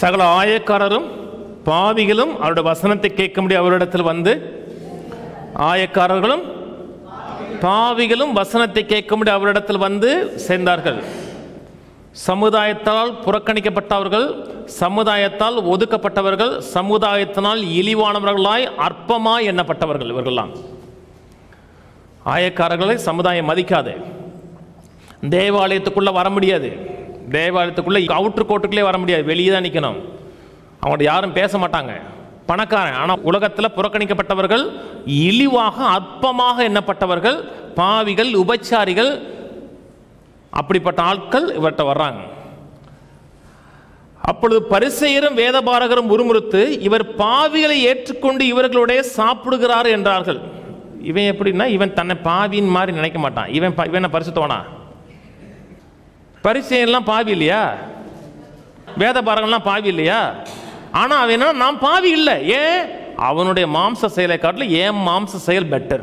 சகல ஆயக்காரரும் பாவிகளும் அவருடைய வசனத்தை கேட்க முடியும் அவரிடத்தில் வந்து ஆயக்காரர்களும் பாவிகளும் வசனத்தை கேட்க கேட்கும்படி அவரிடத்தில் வந்து சேர்ந்தார்கள். சமுதாயத்தால் புறக்கணிக்கப்பட்டவர்கள் சமுதாயத்தால் ஒதுக்கப்பட்டவர்கள் சமுதாயத்தினால் இழிவானவர்களாய் அற்பமாய் எண்ணப்பட்டவர்கள் இவர்கள்லாம். ஆயக்காரர்களை சமுதாயம் மதிக்காது. தேவாலயத்துக்குள்ள வர முடியாது. தேவாலயத்துக்குள்ளே அவுட்ரு கோட்டுக்குள்ளே வர முடியாது. வெளியே தான் நிற்கணும் அவங்கள்ட்ட யாரும் பேச மாட்டாங்க. பணக்காரன். ஆனால் உலகத்தில் புறக்கணிக்கப்பட்டவர்கள் இழிவாக அற்பமாக எண்ணப்பட்டவர்கள் பாவிகள் உபச்சாரிகள் அப்படிப்பட்ட ஆட்கள் இவர்கிட்ட வர்றாங்க. அப்பொழுது பரிசெயரும் வேதபாரகரும் உருமுறுத்து இவர் பாவிகளை ஏற்றுக்கொண்டு இவர்களுடைய சாப்பிடுகிறார் என்றார்கள். இவன் எப்படின்னா இவன் தன்னை பாவின் மாதிரி நினைக்க மாட்டான். இவன் ப- இவன் பரிசுத்தவனா? பரிசையெல்லாம் பாவி இல்லையா? வேதபாரகம்லாம் பாவி இல்லையா? ஆனால் அவன் என்ன நான் பாவி இல்லை. ஏன்? அவனுடைய மாம்ச செயலை காட்டிலும் என் மாம்ச செயல் பெட்டர்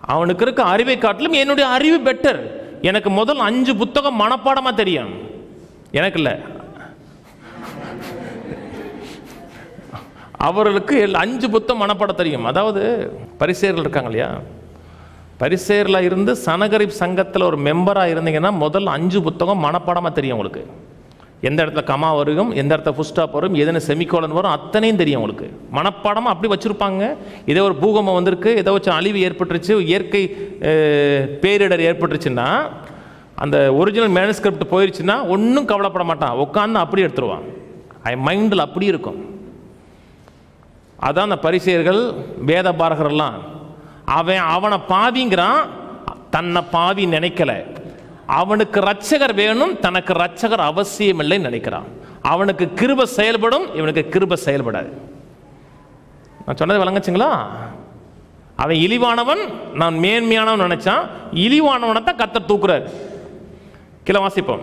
அவனுக்கு இருக்க அறிவை காட்டிலும் என்னுடைய அறிவு பெட்டர் எனக்கு முதல் அஞ்சு புத்தகம் மனப்பாடமாக தெரியும். எனக்கு இல்லை. அவர்களுக்கு எல்- அஞ்சு புத்தகம் மனப்பாடம் தெரியும். அதாவது பரிசேர்கள் இருக்காங்க இல்லையா? பரிசேரில் இருந்து சனகரிப் சங்கத்தில் ஒரு மெம்பராக இருந்தீங்கன்னா முதல் அஞ்சு புத்தகம் மனப்பாடமாக தெரியும் உங்களுக்கு. எந்த இடத்துல கமா வரும் எந்த இடத்துல ஃபுஸ்டாப் வரும் எதுன்னு செமிகோலன் வரும் அத்தனையும் தெரியும் உங்களுக்கு. மனப்பாடமாக அப்படி வச்சுருப்பாங்க. இதே ஒரு பூகம்பம் வந்திருக்கு ஏதோ வச்சு அழிவு ஏற்பட்டுருச்சு இயற்கை பேரிடர் ஏற்பட்டுருச்சுன்னா அந்த ஒரிஜினல் மேனுஸ்கிரிப்ட் போயிடுச்சுன்னா ஒன்றும் கவலைப்பட மாட்டான். உட்காந்து அப்படி எடுத்துருவான். ஐ மைண்டில் அப்படி இருக்கும். அதான் அந்த பரிசெயர்கள் வேத பாரகரெல்லாம் அவன் அவனை பாவிங்கிறான் தன்னை பாவி நினைக்கல. அவனுக்கு ரட்சகர் வேணும் தனக்கு ரட்சகர் அவசியம் இல்லைன்னு நினைக்கிறான். அவனுக்கு கிருப செயல்படும் இவனுக்கு கிருப செயல்படாது. நான் சொன்னது விளங்கச்சிங்களா? அவன் இழிவானவன் நான் மேன்மையானவன் நினைச்சான் இழிவானவனை தான் கத்தர் தூக்குறாரு. கீழே வாசிப்போம்.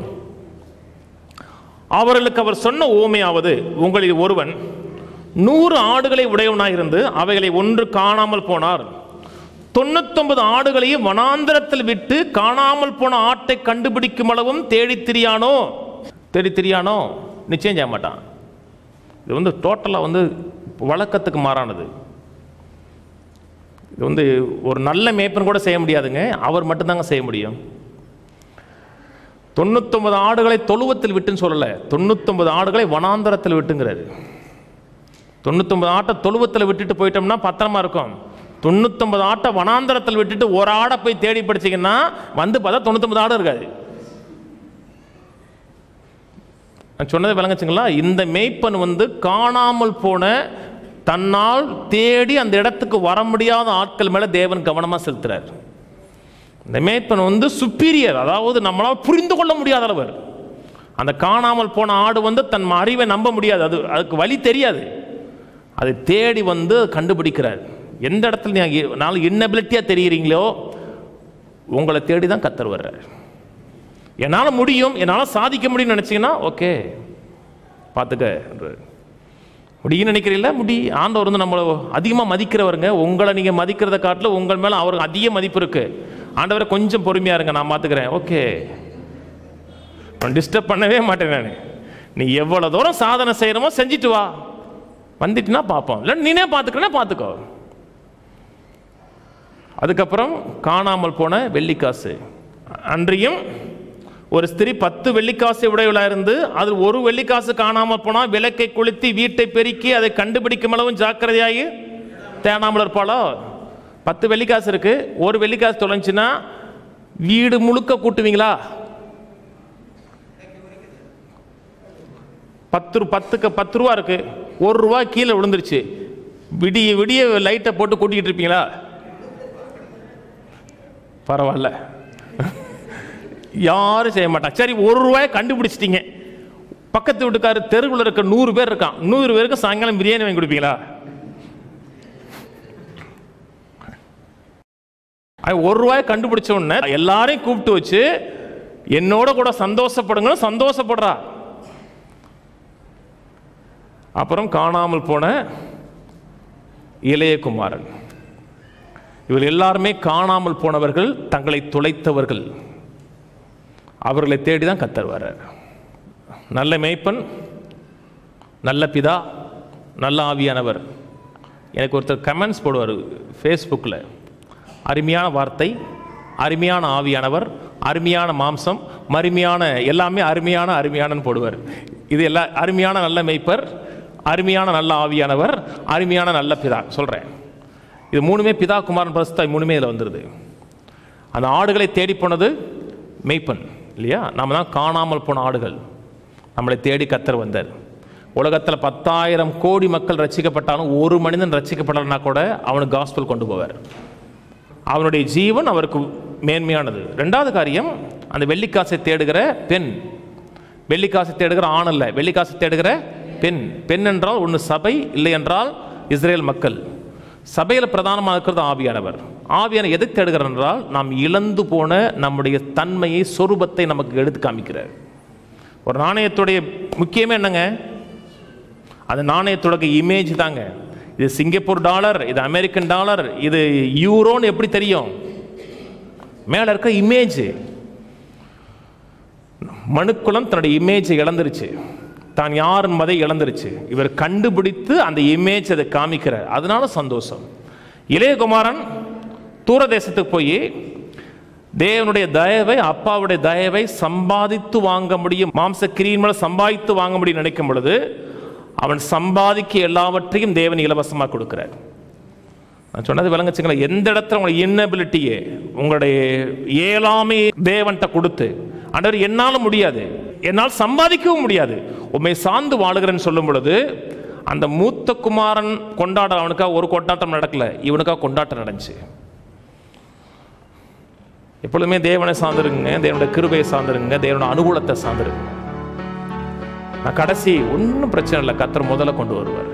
அவர்களுக்கு அவர் சொன்ன ஓமையாவது உங்களில் ஒருவன் நூறு ஆடுகளை உடையவனாயிருந்து அவைகளை ஒன்று காணாமல் போனார். தொண்ணூத்தொன்பது ஆடுகளையும் வனாந்திரத்தில் விட்டு காணாமல் போன ஆட்டை கண்டுபிடிக்கும் அளவும் தேடித்திரியானோ தேடித்திரியானோ நிச்சயம் செய்ய மாட்டான். இது வந்து டோட்டலாக வந்து வழக்கத்துக்கு மாறானது. இது வந்து ஒரு நல்ல மேய்ப்பன் கூட செய்ய முடியாதுங்க. அவர் மட்டும்தாங்க செய்ய முடியும். தொண்ணூத்தொன்பது ஆடுகளை தொழுவத்தில் விட்டுன்னு சொல்லலை. தொண்ணூத்தொன்பது ஆடுகளை வனாந்தரத்தில் விட்டுங்கிறது தொண்ணூத்தொன்பது ஆட்டை தொழுவத்தில் விட்டுட்டு போயிட்டோம்னா பத்திரமா இருக்கும். தொண்ணூத்தொன்பது ஆட்டை வனாந்தரத்தில் விட்டுட்டு ஒரு ஆடை போய் தேடி படிச்சீங்கன்னா வந்து பார்த்தா தொண்ணூத்தொன்பது ஆடு இருக்காது. நான் சொன்னது விளங்குச்சுங்களா? இந்த மேய்ப்பன் வந்து காணாமல் போன தன்னால் தேடி அந்த இடத்துக்கு வர முடியாத ஆட்கள் மேல தேவன் கவனமா செலுத்துறார். இந்த மேய்ப்பன் வந்து சுப்பீரியர் அதாவது நம்மளால் புரிந்து கொள்ள முடியாத அளவர் அந்த காணாமல் போன ஆடு வந்து தன் அறிவை நம்ப முடியாது. அது அதுக்கு வழி தெரியாது. அதை தேடி வந்து கண்டுபிடிக்கிறார். எந்த இடத்துல நீங்கள் நாள் இன்னபிலிட்டியாக தெரியுறீங்களோ உங்களை தேடி தான் கத்தர் வர்றார். என்னால் முடியும் என்னால் சாதிக்க முடியும்னு நினச்சிங்கன்னா ஓகே பார்த்துக்க முடியும்னு நினைக்கிறீங்கள? முடி ஆண்டவர் வந்து நம்மளை அதிகமாக மதிக்கிறவருங்க. உங்களை நீங்கள் மதிக்கிறத காட்டில் உங்கள் மேலே அவருக்கு அதிக மதிப்பு இருக்குது ஆண்டவரை கொஞ்சம் பொறுமையாக இருங்க நான் பார்த்துக்கிறேன் ஓகே. டிஸ்டர்ப் பண்ணவே மாட்டேன் நான். நீ எவ்வளோ தூரம் சாதனை செய்கிறமோ செஞ்சுட்டு வா. வந்துட்டுனா பார்ப்போம் இல்லை நீனே பார்த்துக்கிறேன்னா பார்த்துக்கோ அதுக்கப்புறம் காணாமல் போன வெள்ளிக்காசு. அன்றியும் ஒரு ஸ்திரீ பத்து வெள்ளிக்காசு உடையவளாக இருந்து அதில் ஒரு வெள்ளிக்காசு காணாமல் போனால் விளக்கை கொளுத்தி வீட்டை பெருக்கி அதை கண்டுபிடிக்கும் அளவும் ஜாக்கிரதையாகி தேனாமல் இருப்பாளோ? பத்து வெள்ளிக்காசு இருக்குது ஒரு வெள்ளிக்காசு தொலைஞ்சுன்னா வீடு முழுக்க கூட்டுவீங்களா? பத்து ரூ- பத்துக்கு பத்து ரூபா இருக்குது ஒரு ரூபா கீழே விழுந்துருச்சு. விடிய விடிய லைட்டை போட்டு கூட்டிக்கிட்டு இருப்பீங்களா? பரவாயில்ல. யாரும் செய்ய மாட்டாங்க. சரி ஒரு ரூபாய் கண்டுபிடிச்சிட்டிங்க. பக்கத்து வீட்டுக்காரர் தெருவில் இருக்க நூறு பேர் இருக்கான். நூறு பேருக்கு சாயங்காலம் பிரியாணி வாங்கி கொடுப்பீங்களா? ஒரு ரூபாய் கண்டுபிடிச்ச உடனே எல்லாரையும் கூப்பிட்டு வச்சு என்னோட கூட சந்தோஷப்படுங்கன்னு சந்தோஷப்படுறா. அப்புறம் காணாமல் போன இளையகுமாரன். இவர் எல்லாருமே காணாமல் போனவர்கள் தங்களை துளைத்தவர்கள். அவர்களை தேடி தான் கத்தர் வர்றார். நல்ல மேய்ப்பன் நல்ல பிதா நல்ல ஆவியானவர். எனக்கு ஒருத்தர் கமெண்ட்ஸ் போடுவார் ஃபேஸ்புக்கில் அருமையான வார்த்தை அருமையான ஆவியானவர் அருமையான மாம்சம் மருமையான எல்லாமே அருமையான அருமையானன்னு போடுவார். இது எல்லா அருமையான நல்ல மெய்ப்பர் அருமையான நல்ல ஆவியானவர் அருமையான நல்ல பிதா. சொல்கிறேன் இது மூணுமே பிதா குமாரன் பரிசுத்தாய் மூணுமே இதில் வந்துடுது அந்த ஆடுகளை தேடி போனது மெய்ப்பன் இல்லையா? நம்ம தான் காணாமல் போன ஆடுகள். நம்மளை தேடி கத்தர் வந்தார். உலகத்தில் பத்தாயிரம் கோடி மக்கள் ரசிக்கப்பட்டாலும் ஒரு மனிதன் ரசிக்கப்படலைன்னா கூட அவனுக்கு காஸ்பல் கொண்டு போவார். அவனுடைய ஜீவன் அவருக்கு மேன்மையானது. ரெண்டாவது காரியம் அந்த வெள்ளிக்காசை தேடுகிற பெண். வெள்ளிக்காசை தேடுகிற ஆண் அல்ல வெள்ளிக்காசை தேடுகிற பெண். பெண் என்றால் ஒன்று சபை இல்லை என்றால் இஸ்ரேல் மக்கள். சபையில் பிரதானமாக இருக்கிறது ஆவியானவர். ஆவியான எதுக்கு தேடுகிறார் என்றால் நாம் இழந்து போன நம்முடைய தன்மையை சொரூபத்தை நமக்கு எடுத்து காமிக்கிறார். ஒரு நாணயத்துடைய முக்கியமே என்னங்க? அது நாணயத்தோட இமேஜ் தாங்க. இது சிங்கப்பூர் டாலர் இது அமெரிக்கன் டாலர் இது யூரோன்னு எப்படி தெரியும்? மேலே இருக்க இமேஜ் மனுக்குளம் தன்னுடைய இமேஜை இழந்துருச்சு. தான் யார் என்பதை இழந்துருச்சு. இவர் கண்டுபிடித்து அந்த இமேஜ் அதை காமிக்கிறார். அதனால சந்தோஷம். இளையகுமாரன் தூர தேசத்துக்கு போய் தேவனுடைய தயவை அப்பாவுடைய தயவை சம்பாதித்து வாங்க முடியும் மாம்ச கிரியின் சம்பாதித்து வாங்க முடியும் நினைக்கும் பொழுது அவன் சம்பாதிக்க எல்லாவற்றையும் தேவன் இலவசமாக கொடுக்குறார். நான் சொன்னது விளங்குச்சுங்களா எந்த இடத்துல உங்களை இன்னபிலிட்டியே உங்களுடைய ஏழாமை தேவன்கிட்ட கொடுத்து ஆண்டவர் என்னால் முடியாது. என்னால் சம்பாதிக்கவும் முடியாது. உண்மை சார்ந்து வாழுகிறேன்னு சொல்லும் பொழுது அந்த மூத்த குமாரன் கொண்டாட அவனுக்காக ஒரு கொண்டாட்டம் நடக்கல. இவனுக்காக கொண்டாட்டம் நடந்துச்சு. எப்பொழுதுமே தேவனை சார்ந்துருங்க தேவனுடைய கிருபையை சார்ந்துருங்க தேவனுடைய அனுகூலத்தை சார்ந்துருங்க. நான் கடைசி ஒன்றும் பிரச்சனை இல்லை. கத்தர் முதல்ல கொண்டு வருவார்.